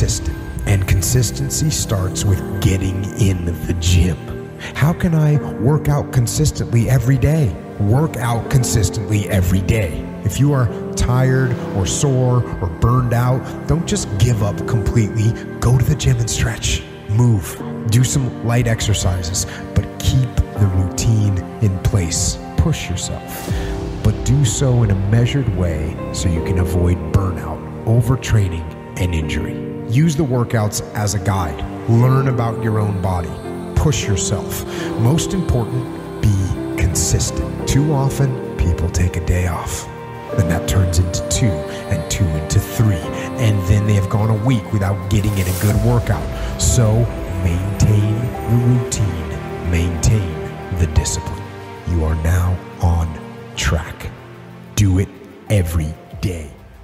consistent. And consistency starts with getting in the gym. How can I work out consistently every day? Work out consistently every day. If you are tired or sore or burned out, don't just give up completely. Go to the gym and stretch. Move. Do some light exercises, but keep the routine in place. Push yourself, but do so in a measured way so you can avoid burnout, overtraining, and injury. Use the workouts as a guide. Learn about your own body. Push yourself. Most important, be consistent. Too often, people take a day off. Then that turns into two, and two into three. And then they have gone a week without getting in a good workout. So maintain the routine, maintain the discipline. You are now on track. Do it every day.